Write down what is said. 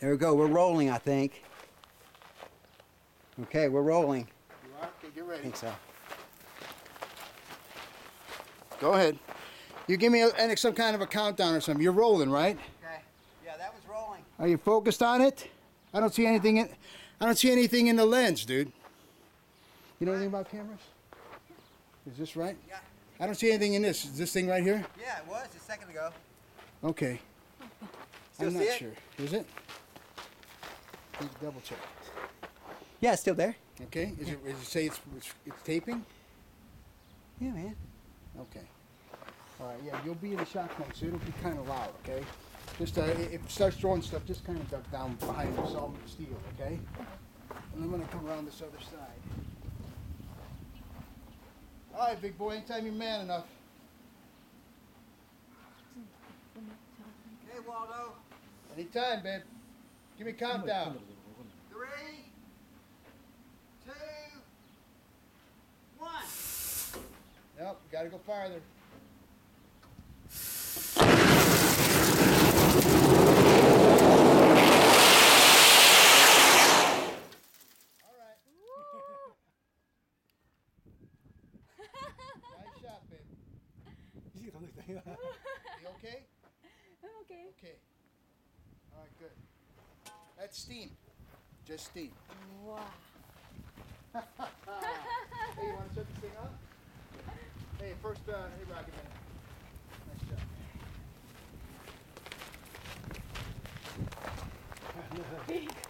There we go. We're rolling, I think. Okay, we're rolling. You are? Okay, get ready. I think so. Go ahead. You give me a, some kind of a countdown or something. You're rolling, right? Okay. Yeah, that was rolling. Are you focused on it? I don't see anything in. I don't see anything in the lens, dude. You know anything about cameras? Is this right? Yeah. I don't see anything in this. Is this thing right here? Yeah, it was a second ago. Okay. Still I'm see not it? sure. Is it? Double check. Yeah, it's still there. Okay. Is it? Does it say it's, it's it's taping? Yeah, man. Okay. All right. Yeah, you'll be in the shot mode, so it'll be kind of loud. Okay. Just uh, i- if it starts throwing stuff, just kind of duck down behind the solid steel. Okay. And I'm gonna come around this other side. All right, big boy. Anytime you're man enough. Hey, Waldo. Anytime, babe. Give me a countdown. Three, two, one. Nope. Gotta go farther. All right. nice shot, babe. You okay? I'm okay. Okay. All right, good. That's steam. Just steam. Wow. hey, you want to set this thing up? Hey, first, uh, hey, Rocket Man. Nice job. Big